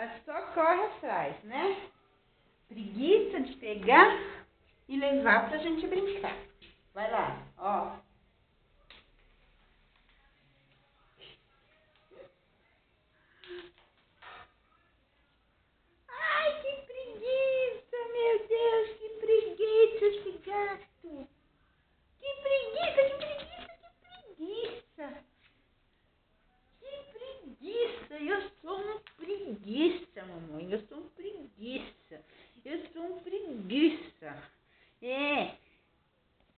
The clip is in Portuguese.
mas só corre atrás, né? Preguiça de pegar e levar pra gente brincar. Vai lá. mamãe. Eu sou um preguiça. Eu sou um preguiça. É,